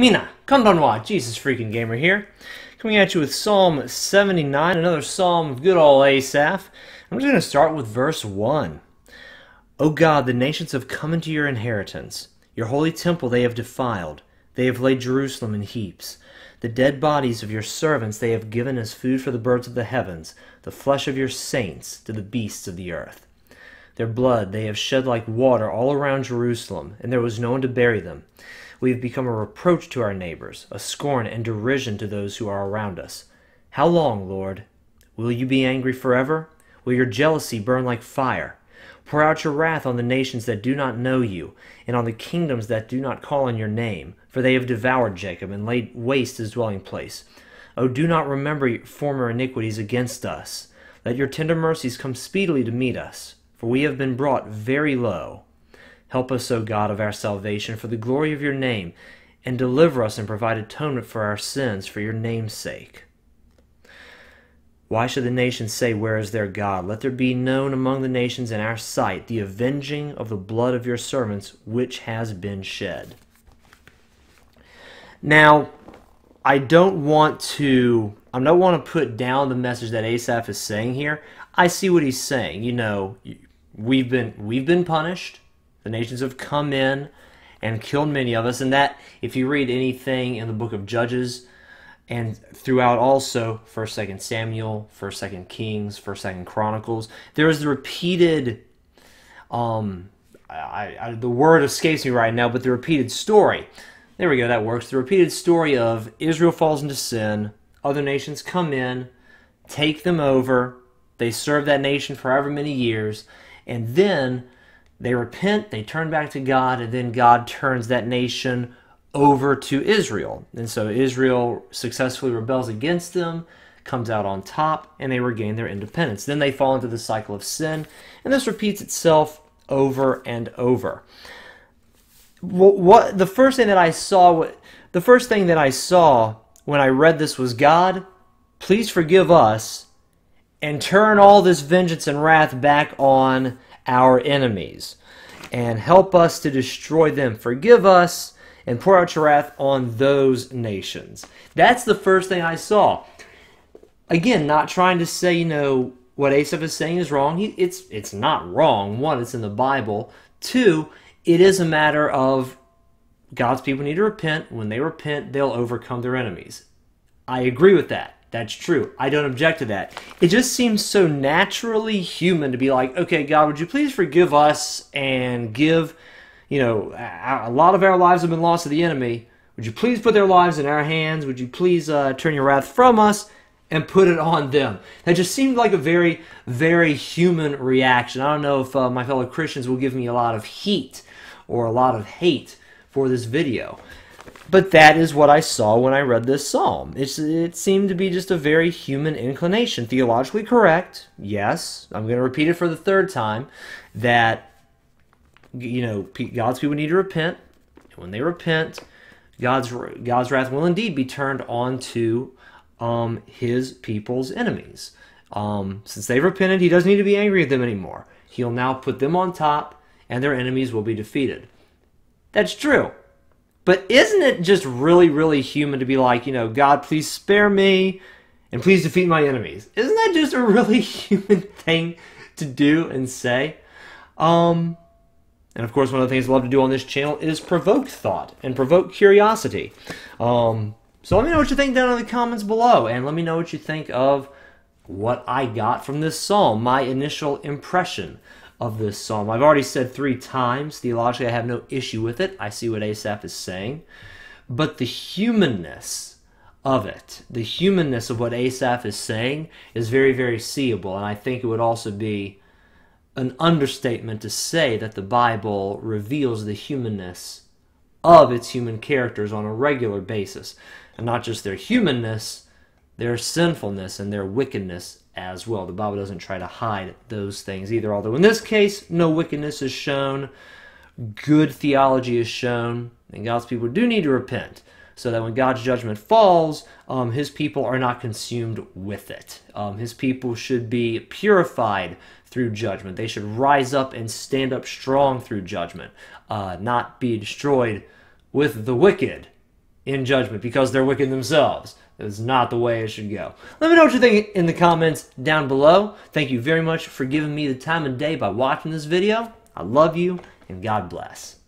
Mina, watch. Jesus freaking gamer here. Coming at you with Psalm 79, another psalm of good old Asaph. I'm just going to start with verse 1. O God, the nations have come into your inheritance. Your holy temple they have defiled. They have laid Jerusalem in heaps. The dead bodies of your servants they have given as food for the birds of the heavens, the flesh of your saints to the beasts of the earth. Their blood they have shed like water all around Jerusalem, and there was no one to bury them. We have become a reproach to our neighbors, a scorn and derision to those who are around us. How long, Lord? Will you be angry forever? Will your jealousy burn like fire? Pour out your wrath on the nations that do not know you, and on the kingdoms that do not call on your name, for they have devoured Jacob and laid waste his dwelling place. O do not remember your former iniquities against us. Let your tender mercies come speedily to meet us, for we have been brought very low. Help us, O God of our salvation, for the glory of your name, and deliver us and provide atonement for our sins for your name's sake. Why should the nations say, Where is their God? Let there be known among the nations in our sight the avenging of the blood of your servants which has been shed. Now, I don't want to I don't want to put down the message that Asaph is saying here. I see what he's saying. You know, we've been we've been punished. The nations have come in and killed many of us. And that, if you read anything in the book of Judges, and throughout also 1st 2nd Samuel, 1st 2nd Kings, 1st 2nd Chronicles, there is the repeated, um, I, I, the word escapes me right now, but the repeated story. There we go, that works. The repeated story of Israel falls into sin, other nations come in, take them over, they serve that nation for however many years, and then they repent, they turn back to God, and then God turns that nation over to Israel. And so Israel successfully rebels against them, comes out on top, and they regain their independence. Then they fall into the cycle of sin, and this repeats itself over and over. What, what the first thing that I saw, the first thing that I saw when I read this was God, please forgive us and turn all this vengeance and wrath back on our enemies and help us to destroy them. Forgive us and pour out your wrath on those nations. That's the first thing I saw. Again, not trying to say, you know, what Asaph is saying is wrong. He, it's it's not wrong. One, it's in the Bible. Two, it is a matter of God's people need to repent. When they repent, they'll overcome their enemies. I agree with that. That's true. I don't object to that. It just seems so naturally human to be like, okay, God, would you please forgive us and give, you know, a lot of our lives have been lost to the enemy. Would you please put their lives in our hands? Would you please uh, turn your wrath from us and put it on them? That just seemed like a very, very human reaction. I don't know if uh, my fellow Christians will give me a lot of heat or a lot of hate for this video. But that is what I saw when I read this psalm. It's, it seemed to be just a very human inclination. Theologically correct, yes. I'm going to repeat it for the third time that, you know, God's people need to repent. And when they repent, God's, God's wrath will indeed be turned onto um, his people's enemies. Um, since they've repented, he doesn't need to be angry at them anymore. He'll now put them on top, and their enemies will be defeated. That's true. But isn't it just really, really human to be like, you know, God, please spare me and please defeat my enemies? Isn't that just a really human thing to do and say? Um, and of course, one of the things I love to do on this channel is provoke thought and provoke curiosity. Um, so let me know what you think down in the comments below, and let me know what you think of what I got from this psalm, my initial impression of this psalm. I've already said three times, theologically, I have no issue with it. I see what Asaph is saying. But the humanness of it, the humanness of what Asaph is saying, is very, very seeable. And I think it would also be an understatement to say that the Bible reveals the humanness of its human characters on a regular basis. And not just their humanness, their sinfulness and their wickedness as well. The Bible doesn't try to hide those things either, although in this case, no wickedness is shown, good theology is shown, and God's people do need to repent so that when God's judgment falls, um, his people are not consumed with it. Um, his people should be purified through judgment. They should rise up and stand up strong through judgment, uh, not be destroyed with the wicked in judgment because they're wicked themselves. That's not the way it should go. Let me know what you think in the comments down below. Thank you very much for giving me the time of day by watching this video. I love you, and God bless.